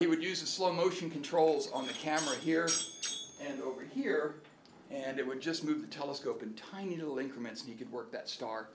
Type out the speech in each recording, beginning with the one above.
He would use the slow motion controls on the camera here and over here, and it would just move the telescope in tiny little increments, and he could work that star.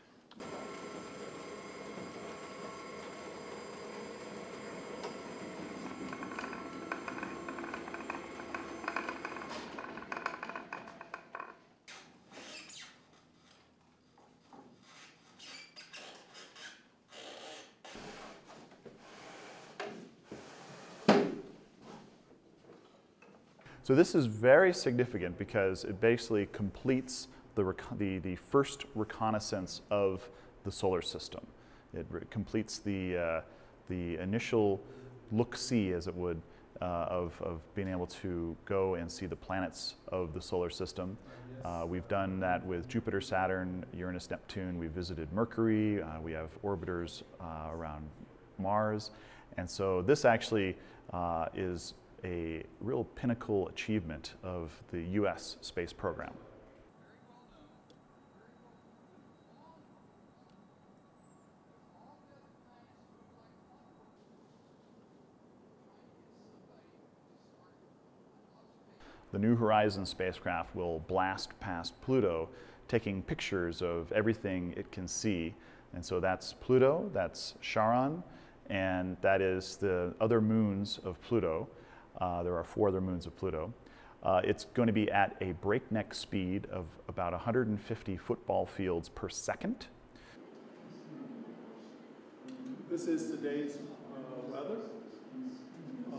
So this is very significant because it basically completes the, the, the first reconnaissance of the solar system. It completes the, uh, the initial look-see, as it would, uh, of, of being able to go and see the planets of the solar system. Uh, we've done that with Jupiter, Saturn, Uranus, Neptune. We've visited Mercury. Uh, we have orbiters uh, around Mars. And so this actually uh, is a real pinnacle achievement of the US space program. The New Horizons spacecraft will blast past Pluto, taking pictures of everything it can see. And so that's Pluto, that's Charon, and that is the other moons of Pluto. Uh, there are four other moons of Pluto. Uh, it's going to be at a breakneck speed of about 150 football fields per second. This is today's uh, weather. Uh,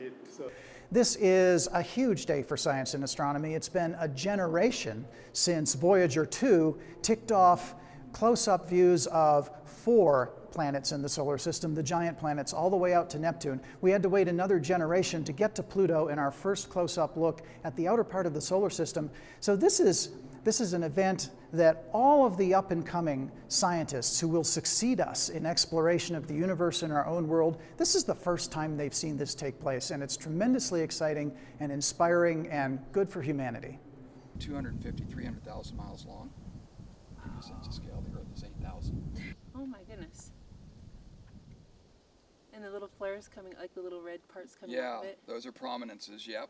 It's, uh, This is a huge day for science and astronomy. It's been a generation since Voyager 2 ticked off close up views of four planets in the solar system, the giant planets, all the way out to Neptune. We had to wait another generation to get to Pluto in our first close up look at the outer part of the solar system. So, this is, this is an event that all of the up and coming scientists who will succeed us in exploration of the universe and our own world, this is the first time they've seen this take place. And it's tremendously exciting and inspiring and good for humanity. 250, 300,000 miles long. In a sense of scale, the Earth is 8,000. Oh my goodness. And the little flares coming, like the little red parts coming Yeah, off of it. those are prominences, yep.